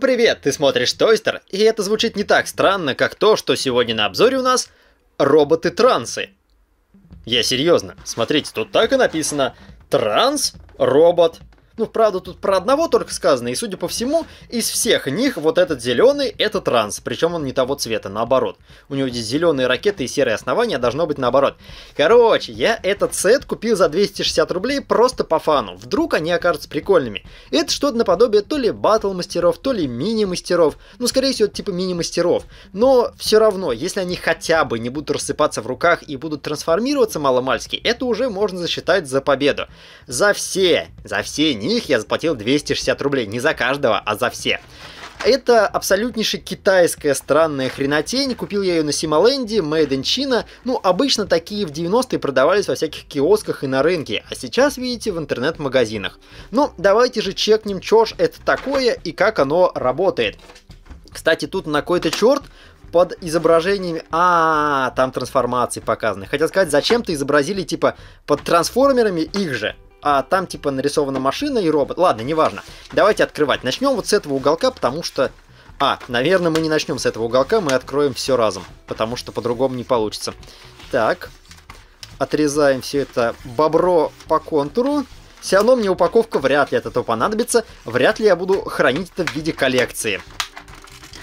Привет, ты смотришь Тойстер, и это звучит не так странно, как то, что сегодня на обзоре у нас роботы-трансы. Я серьезно, смотрите, тут так и написано. «Транс, робот, ну, правда, тут про одного только сказано, и, судя по всему, из всех них вот этот зеленый — это транс, причем он не того цвета, наоборот. У него здесь зеленые ракеты и серое основание, а должно быть наоборот. Короче, я этот сет купил за 260 рублей просто по фану. Вдруг они окажутся прикольными. Это что-то наподобие то ли батл-мастеров, то ли мини-мастеров. Ну, скорее всего, типа мини-мастеров. Но все равно, если они хотя бы не будут рассыпаться в руках и будут трансформироваться маломальски, это уже можно засчитать за победу. За все, за все них я заплатил 260 рублей. Не за каждого, а за все. Это абсолютнейшая китайская странная хренотень. Купил я ее на Симоленде, Made in China. Ну, обычно такие в 90-е продавались во всяких киосках и на рынке, а сейчас, видите, в интернет-магазинах. Ну, давайте же чекнем, что ж это такое и как оно работает. Кстати, тут на какой-то черт под изображениями... А, там трансформации показаны. Хотел сказать, зачем-то изобразили, типа, под трансформерами их же а там типа нарисована машина и робот. Ладно, неважно. Давайте открывать. Начнем вот с этого уголка, потому что... А, наверное, мы не начнем с этого уголка, мы откроем все разом, потому что по-другому не получится. Так, отрезаем все это бобро по контуру. Все равно мне упаковка вряд ли от этого понадобится. Вряд ли я буду хранить это в виде коллекции.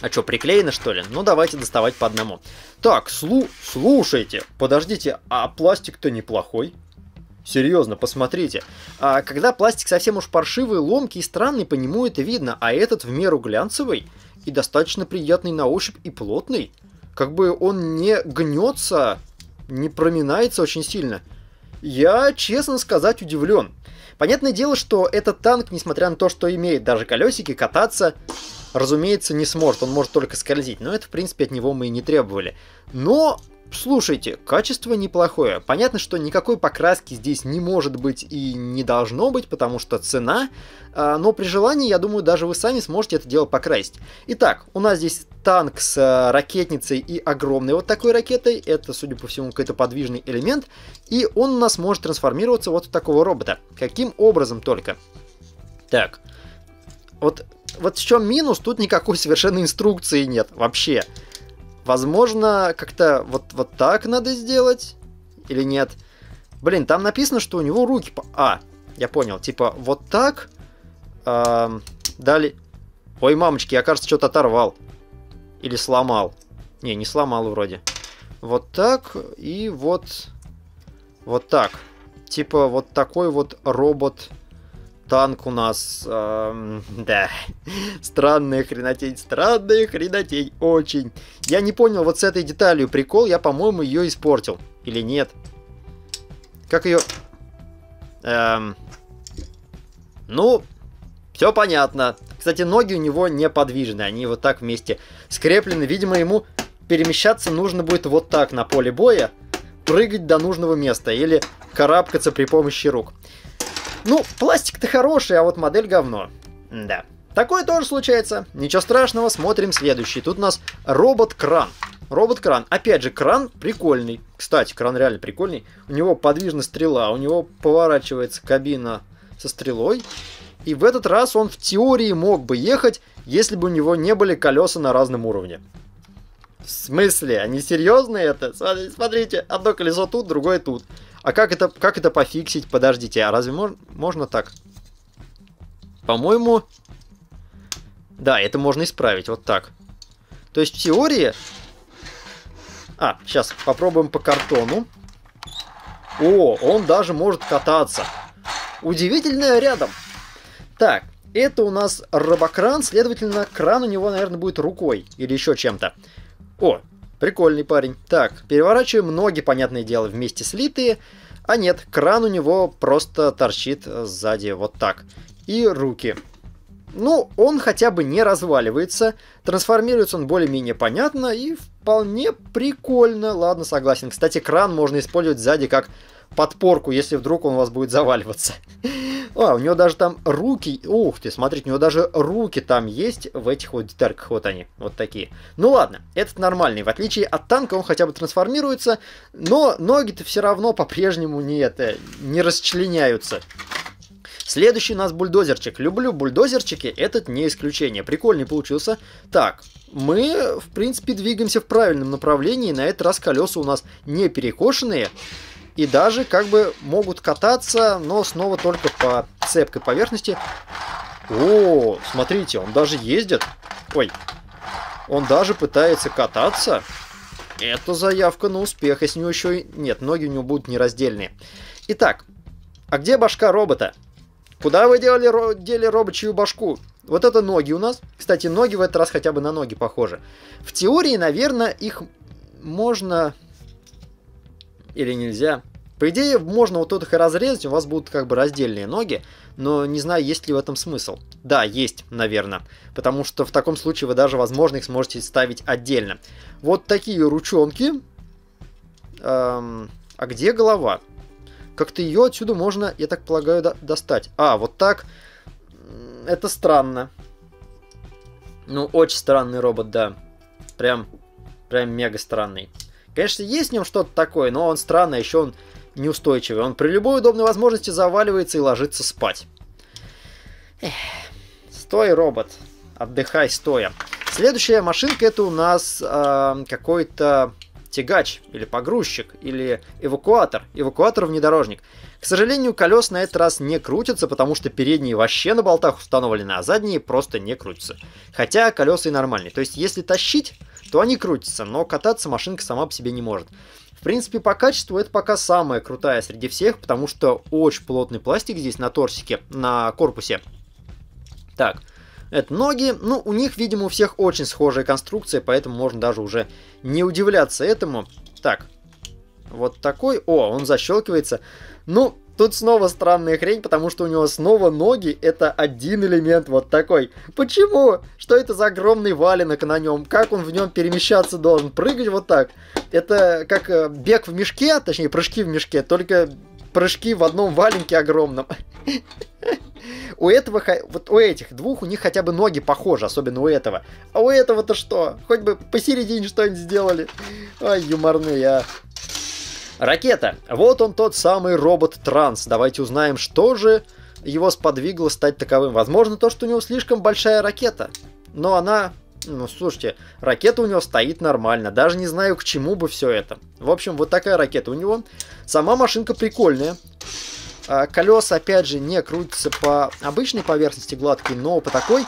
А что, приклеено что ли? Ну давайте доставать по одному. Так, слу слушайте, подождите, а пластик-то неплохой. Серьезно, посмотрите. А когда пластик совсем уж паршивый, ломкий и странный, по нему это видно, а этот в меру глянцевый и достаточно приятный на ощупь и плотный. Как бы он не гнется, не проминается очень сильно. Я, честно сказать, удивлен. Понятное дело, что этот танк, несмотря на то, что имеет даже колесики, кататься, разумеется, не сможет. Он может только скользить. Но это, в принципе, от него мы и не требовали. Но Слушайте, качество неплохое. Понятно, что никакой покраски здесь не может быть и не должно быть, потому что цена, а, но при желании, я думаю, даже вы сами сможете это дело покрасить. Итак, у нас здесь танк с а, ракетницей и огромной вот такой ракетой. Это, судя по всему, какой-то подвижный элемент. И он у нас может трансформироваться вот в такого робота. Каким образом только? Так, вот, вот в чем минус, тут никакой совершенно инструкции нет вообще. Возможно, как-то вот, вот так надо сделать? Или нет? Блин, там написано, что у него руки... По... А, я понял. Типа, вот так... Эм, дали... Ой, мамочки, я, кажется, что-то оторвал. Или сломал. Не, не сломал вроде. Вот так и вот... Вот так. Типа, вот такой вот робот танк у нас... Эм, да, странная хренотень, странная хренотень, очень. Я не понял вот с этой деталью прикол, я, по-моему, ее испортил. Или нет? Как ее... Эм, ну, все понятно. Кстати, ноги у него неподвижны, они вот так вместе скреплены. Видимо, ему перемещаться нужно будет вот так на поле боя, прыгать до нужного места или карабкаться при помощи рук. Ну, пластик-то хороший, а вот модель говно. Да. Такое тоже случается. Ничего страшного, смотрим следующий. Тут у нас робот-кран. Робот-кран. Опять же, кран прикольный. Кстати, кран реально прикольный. У него подвижна стрела, у него поворачивается кабина со стрелой. И в этот раз он в теории мог бы ехать, если бы у него не были колеса на разном уровне. В смысле? Они серьезные это? Смотрите, одно колесо тут, другое тут. А как это, как это пофиксить? Подождите, а разве мож, можно так? По-моему... Да, это можно исправить, вот так. То есть в теории... А, сейчас попробуем по картону. О, он даже может кататься. Удивительное рядом. Так, это у нас робокран, следовательно, кран у него, наверное, будет рукой или еще чем-то. О, Прикольный парень. Так, переворачиваем ноги, понятное дело, вместе слитые. А нет, кран у него просто торчит сзади вот так. И руки. Ну, он хотя бы не разваливается. Трансформируется он более-менее понятно и вполне прикольно. Ладно, согласен. Кстати, кран можно использовать сзади как подпорку, если вдруг он у вас будет заваливаться. А, у него даже там руки... Ух ты, смотрите, у него даже руки там есть в этих вот детальках. Вот они, вот такие. Ну ладно, этот нормальный. В отличие от танка он хотя бы трансформируется, но ноги-то все равно по-прежнему не это, не расчленяются. Следующий у нас бульдозерчик. Люблю бульдозерчики, этот не исключение. Прикольный получился. Так, мы, в принципе, двигаемся в правильном направлении. На этот раз колеса у нас не перекошенные. И даже как бы могут кататься, но снова только по цепкой поверхности. О, смотрите, он даже ездит. Ой, он даже пытается кататься. Это заявка на успех, если у него еще. Нет, ноги у него будут нераздельные. Итак, а где башка робота? Куда вы делали, ро дели робочью башку? Вот это ноги у нас. Кстати, ноги в этот раз хотя бы на ноги похожи. В теории, наверное, их можно... Или нельзя. По идее, можно вот тут их и разрезать, у вас будут как бы раздельные ноги, но не знаю, есть ли в этом смысл. Да, есть, наверное, потому что в таком случае вы даже, возможно, их сможете ставить отдельно. Вот такие ручонки. Эм, а где голова? Как-то ее отсюда можно, я так полагаю, до достать. А, вот так. Это странно. Ну, очень странный робот, да. Прям, прям мега странный. Конечно, есть в нем что-то такое, но он странный, а еще он неустойчивый. Он при любой удобной возможности заваливается и ложится спать. Эх. Стой, робот. Отдыхай стоя. Следующая машинка это у нас э, какой-то тягач или погрузчик или эвакуатор, эвакуатор-внедорожник. К сожалению, колес на этот раз не крутятся, потому что передние вообще на болтах установлены, а задние просто не крутятся. Хотя колеса и нормальные. То есть, если тащить, то они крутятся, но кататься машинка сама по себе не может. Принципе, по качеству это пока самая крутая среди всех, потому что очень плотный пластик здесь на торсике, на корпусе. Так, это ноги. Ну, у них, видимо, у всех очень схожая конструкция, поэтому можно даже уже не удивляться этому. Так, вот такой. О, он защелкивается. Ну, тут снова странная хрень, потому что у него снова ноги это один элемент вот такой. Почему? Что это за огромный валенок на нем? Как он в нем перемещаться должен? Прыгать вот так? Это как э, бег в мешке, точнее прыжки в мешке, только прыжки в одном валенке огромном. У этого, вот у этих двух, у них хотя бы ноги похожи, особенно у этого. А у этого-то что? Хоть бы посередине что-нибудь сделали. Ай, юморные, а. Ракета. Вот он тот самый робот Транс. Давайте узнаем, что же его сподвигло стать таковым. Возможно, то, что у него слишком большая ракета. Но она... Ну, слушайте, ракета у него стоит нормально. Даже не знаю, к чему бы все это. В общем, вот такая ракета у него. Сама машинка прикольная. А, колеса, опять же, не крутятся по обычной поверхности гладкой, но по такой,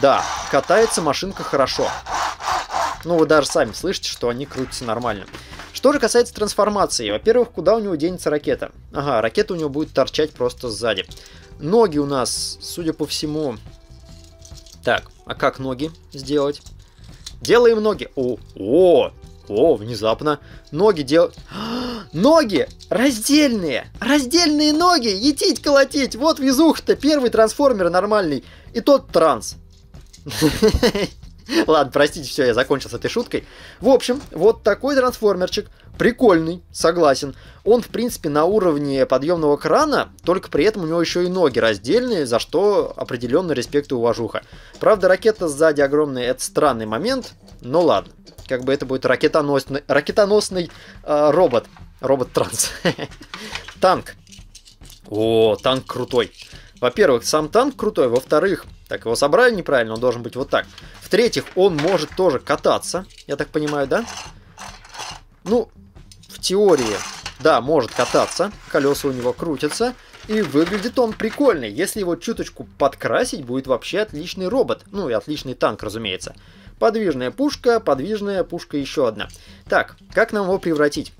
да, катается машинка хорошо. Ну, вы даже сами слышите, что они крутятся нормально. Что же касается трансформации. Во-первых, куда у него денется ракета? Ага, ракета у него будет торчать просто сзади. Ноги у нас, судя по всему... Так, а как ноги сделать? Делаем ноги. О, о, о, внезапно. Ноги делают... Ноги! Раздельные! Раздельные ноги! Етить, колотить! Вот везух-то! Первый трансформер нормальный. И тот транс. Ладно, простите, все, я закончил с этой шуткой. В общем, вот такой трансформерчик. Прикольный, согласен. Он, в принципе, на уровне подъемного крана, только при этом у него еще и ноги раздельные, за что определенный респект и уважуха. Правда, ракета сзади огромная, это странный момент, но ладно. Как бы это будет ракетоносный, ракетоносный э, робот. Робот-транс. танк. О, танк крутой. Во-первых, сам танк крутой. Во-вторых, так, его собрали неправильно, он должен быть вот так. В-третьих, он может тоже кататься. Я так понимаю, да? Ну, в теории, да, может кататься. Колеса у него крутятся. И выглядит он прикольный. Если его чуточку подкрасить, будет вообще отличный робот. Ну и отличный танк, разумеется. Подвижная пушка, подвижная пушка еще одна. Так, как нам его превратить?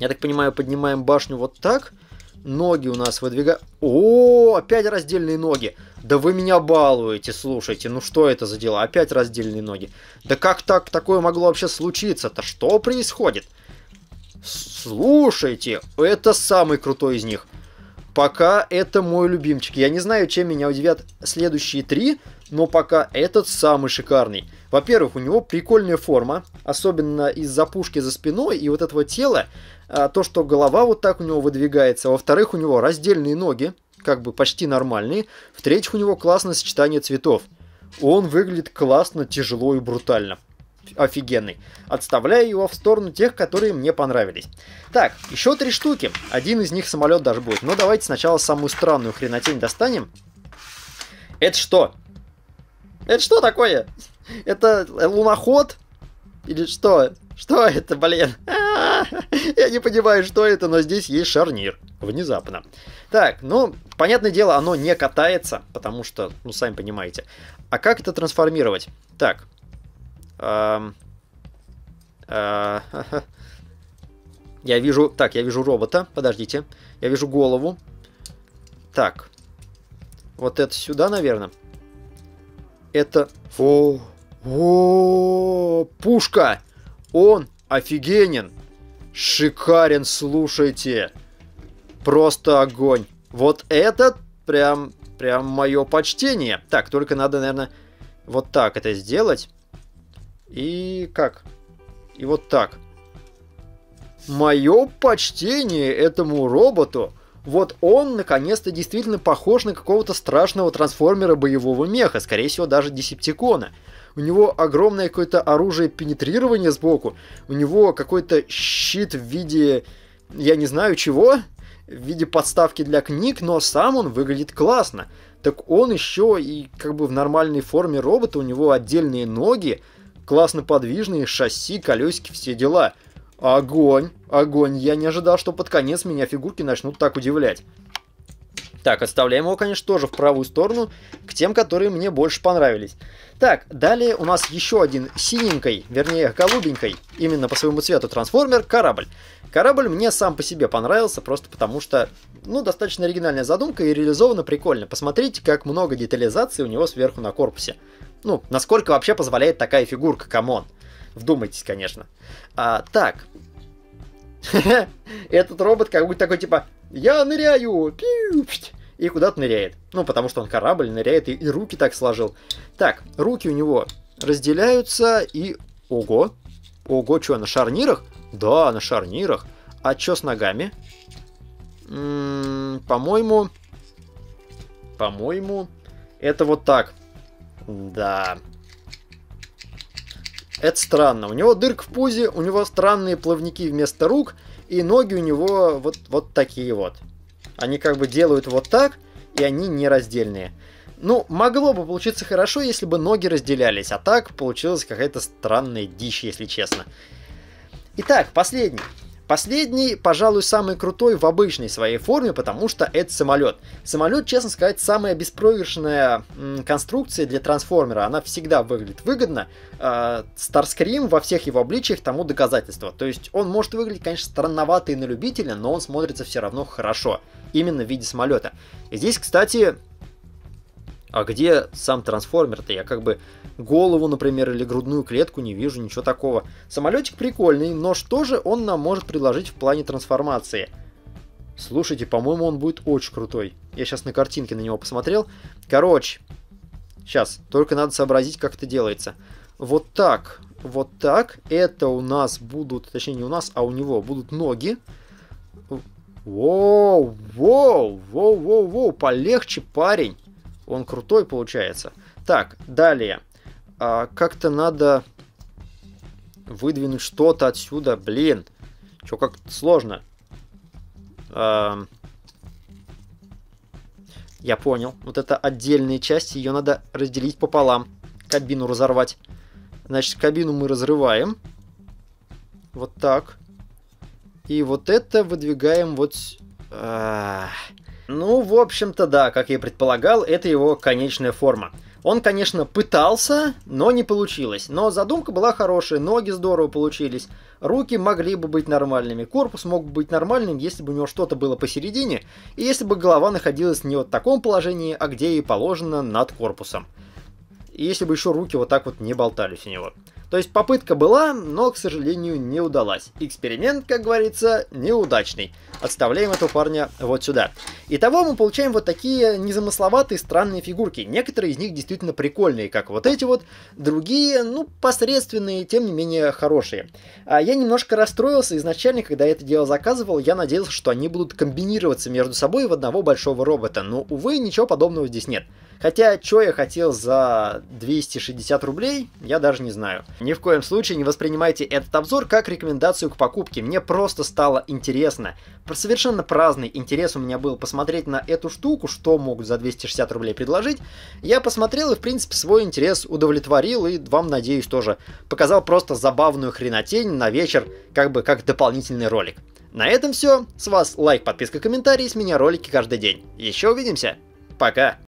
Я так понимаю, поднимаем башню вот так. Ноги у нас выдвигаем. О, опять раздельные ноги. Да вы меня балуете, слушайте. Ну что это за дела? Опять раздельные ноги. Да как так такое могло вообще случиться-то? Что происходит? Слушайте, это самый крутой из них. Пока это мой любимчик. Я не знаю, чем меня удивят следующие три, но пока этот самый шикарный. Во-первых, у него прикольная форма, особенно из-за пушки за спиной и вот этого тела. А, то, что голова вот так у него выдвигается. Во-вторых, у него раздельные ноги, как бы почти нормальные. В-третьих, у него классное сочетание цветов. Он выглядит классно, тяжело и брутально. офигенный. Отставляю его в сторону тех, которые мне понравились. Так, еще три штуки. Один из них самолет даже будет. Но давайте сначала самую странную хренотень достанем. Это что? Это что такое? Это луноход? Или что? Что это, блин? Я не понимаю, что это, но здесь есть шарнир. Внезапно. Так, ну, понятное дело, оно не катается, потому что, ну, сами понимаете. А как это трансформировать? Так. Эм, э, я вижу... Так, я вижу робота. Подождите. Я вижу голову. Так. Вот это сюда, наверное. Это... О, о, пушка! Он офигенен! Шикарен, слушайте! Просто огонь! Вот этот прям, прям мое почтение. Так, только надо, наверное, вот так это сделать. И как? И вот так. Мое почтение этому роботу. Вот он, наконец-то, действительно похож на какого-то страшного трансформера боевого меха, скорее всего, даже десептикона. У него огромное какое-то оружие пенетрирования сбоку, у него какой-то щит в виде, я не знаю чего, в виде подставки для книг, но сам он выглядит классно. Так он еще и как бы в нормальной форме робота, у него отдельные ноги, классно подвижные, шасси, колесики, все дела – Огонь, огонь. Я не ожидал, что под конец меня фигурки начнут так удивлять. Так, оставляем его, конечно, тоже в правую сторону, к тем, которые мне больше понравились. Так, далее у нас еще один синенький, вернее, голубенький, именно по своему цвету трансформер, корабль. Корабль мне сам по себе понравился, просто потому что, ну, достаточно оригинальная задумка и реализована прикольно. Посмотрите, как много детализации у него сверху на корпусе. Ну, насколько вообще позволяет такая фигурка, come on. Вдумайтесь, конечно. А, так. Этот робот как будто такой, типа, я ныряю, и куда-то ныряет. Ну, потому что он корабль ныряет и, и руки так сложил. Так, руки у него разделяются и... Ого! Ого, что, на шарнирах? Да, на шарнирах. А что с ногами? М-м, по-моему... По-моему, это вот так. Да. Это странно. У него дырка в пузе, у него странные плавники вместо рук, и ноги у него вот, вот такие вот. Они как бы делают вот так, и они нераздельные. Ну, могло бы получиться хорошо, если бы ноги разделялись, а так получилась какая-то странная дичь, если честно. Итак, последний. Последний, пожалуй, самый крутой в обычной своей форме, потому что это самолет. Самолет, честно сказать, самая беспроигрышная конструкция для трансформера. Она всегда выглядит выгодно. Э, Старскрим во всех его обличиях тому доказательство. То есть он может выглядеть, конечно, странновато и на любителя, но он смотрится все равно хорошо. Именно в виде самолета. И здесь, кстати, а где сам трансформер-то? Я как бы голову, например, или грудную клетку не вижу, ничего такого. Самолетик прикольный, но что же он нам может предложить в плане трансформации? Слушайте, по-моему, он будет очень крутой. Я сейчас на картинке на него посмотрел. Короче, сейчас, только надо сообразить, как это делается. Вот так, вот так. Это у нас будут, точнее не у нас, а у него будут ноги. Воу, воу, воу, воу, воу, полегче, парень. Он крутой получается. Так, далее. А, как-то надо выдвинуть что-то отсюда. Блин, что как-то сложно. А, я понял. Вот это отдельная часть, ее надо разделить пополам. Кабину разорвать. Значит, кабину мы разрываем. Вот так. И вот это выдвигаем вот... А, ну, в общем-то, да, как я и предполагал, это его конечная форма. Он, конечно, пытался, но не получилось. Но задумка была хорошая, ноги здорово получились, руки могли бы быть нормальными, корпус мог бы быть нормальным, если бы у него что-то было посередине, и если бы голова находилась не в таком положении, а где ей положено над корпусом. Если бы еще руки вот так вот не болтались у него. То есть попытка была, но, к сожалению, не удалась. Эксперимент, как говорится, неудачный. Отставляем этого парня вот сюда. Итого мы получаем вот такие незамысловатые странные фигурки. Некоторые из них действительно прикольные, как вот эти вот. Другие, ну, посредственные, тем не менее, хорошие. А я немножко расстроился изначально, когда я это дело заказывал. Я надеялся, что они будут комбинироваться между собой в одного большого робота. Но, увы, ничего подобного здесь нет. Хотя, что я хотел за 260 рублей, я даже не знаю. Ни в коем случае не воспринимайте этот обзор как рекомендацию к покупке. Мне просто стало интересно. Совершенно праздный интерес у меня был посмотреть на эту штуку, что могут за 260 рублей предложить. Я посмотрел и, в принципе, свой интерес удовлетворил и вам, надеюсь, тоже показал просто забавную хренотень на вечер, как бы как дополнительный ролик. На этом все. С вас лайк, подписка, комментарий, с меня ролики каждый день. Еще увидимся. Пока.